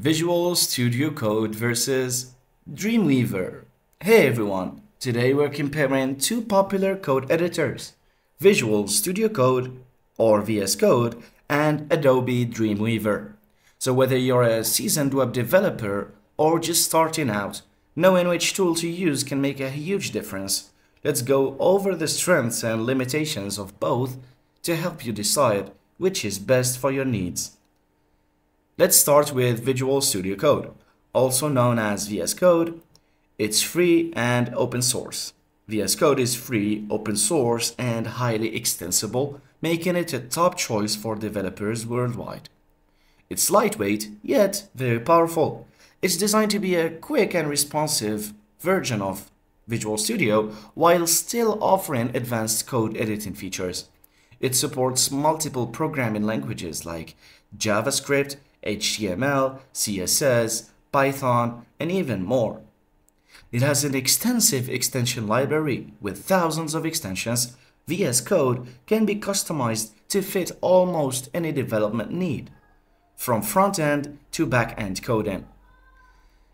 Visual Studio Code versus Dreamweaver. Hey everyone, today we're comparing two popular code editors, Visual Studio Code or VS Code and Adobe Dreamweaver. So whether you're a seasoned web developer or just starting out, knowing which tool to use can make a huge difference. Let's go over the strengths and limitations of both to help you decide which is best for your needs. Let's start with Visual Studio Code, also known as VS Code. It's free and open source. VS Code is free, open source, and highly extensible, making it a top choice for developers worldwide. It's lightweight, yet very powerful. It's designed to be a quick and responsive version of Visual Studio while still offering advanced code editing features. It supports multiple programming languages like JavaScript, HTML, CSS, Python, and even more. It has an extensive extension library with thousands of extensions. VS Code can be customized to fit almost any development need, from front-end to back-end coding.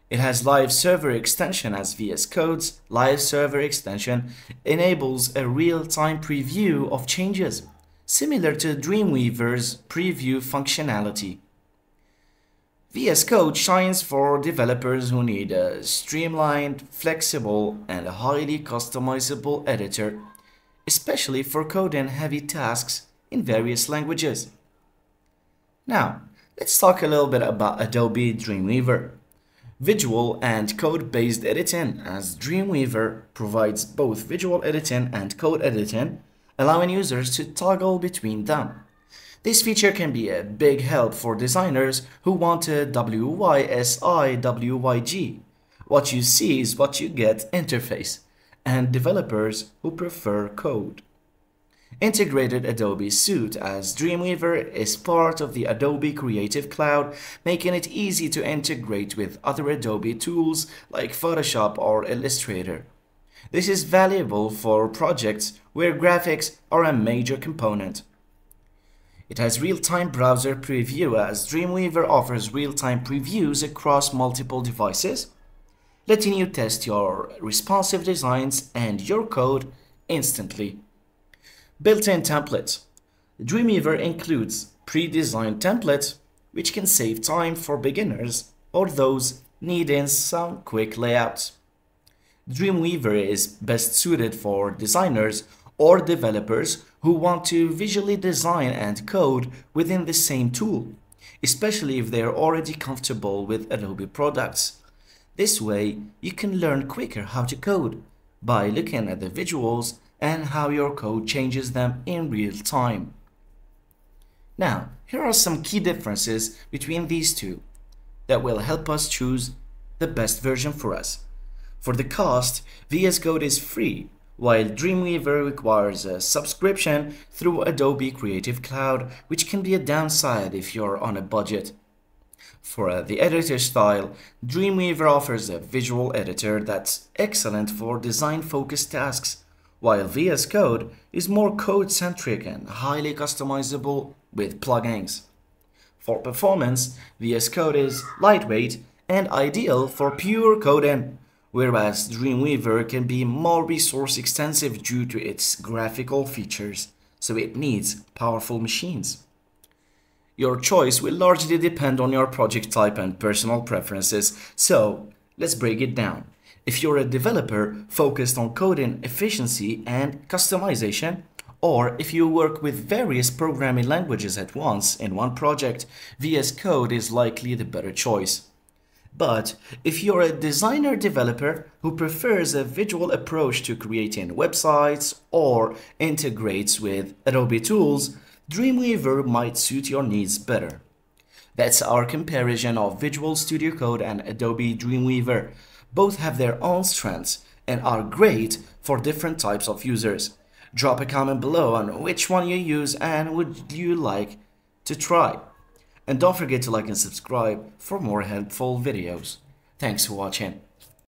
It has live server extension as VS Code's live server extension enables a real-time preview of changes, similar to Dreamweaver's preview functionality. VS Code shines for developers who need a streamlined, flexible, and highly customizable editor, especially for coding heavy tasks in various languages. Now, let's talk a little bit about Adobe Dreamweaver. Visual and code-based editing as Dreamweaver provides both visual editing and code editing, allowing users to toggle between them. This feature can be a big help for designers who want a WYSI-WYG, what you see is what you get interface, and developers who prefer code. Integrated Adobe Suite as Dreamweaver is part of the Adobe Creative Cloud, making it easy to integrate with other Adobe tools like Photoshop or Illustrator. This is valuable for projects where graphics are a major component. It has real-time browser preview as Dreamweaver offers real-time previews across multiple devices, letting you test your responsive designs and your code instantly. Built-in templates. Dreamweaver includes pre-designed templates which can save time for beginners or those needing some quick layouts. Dreamweaver is best suited for designers or developers who want to visually design and code within the same tool, especially if they are already comfortable with Adobe products. This way, you can learn quicker how to code by looking at the visuals and how your code changes them in real time. Now, here are some key differences between these two that will help us choose the best version for us. For the cost, VS Code is free while Dreamweaver requires a subscription through Adobe Creative Cloud, which can be a downside if you're on a budget. For uh, the editor style, Dreamweaver offers a visual editor that's excellent for design-focused tasks, while VS Code is more code-centric and highly customizable with plugins. For performance, VS Code is lightweight and ideal for pure coding, whereas Dreamweaver can be more resource extensive due to its graphical features, so it needs powerful machines. Your choice will largely depend on your project type and personal preferences, so let's break it down. If you're a developer focused on coding efficiency and customization, or if you work with various programming languages at once in one project, VS Code is likely the better choice. But if you're a designer developer who prefers a visual approach to creating websites or integrates with Adobe tools, Dreamweaver might suit your needs better. That's our comparison of Visual Studio Code and Adobe Dreamweaver. Both have their own strengths and are great for different types of users. Drop a comment below on which one you use and would you like to try. And don't forget to like and subscribe for more helpful videos. Thanks for watching.